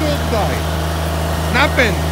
good night.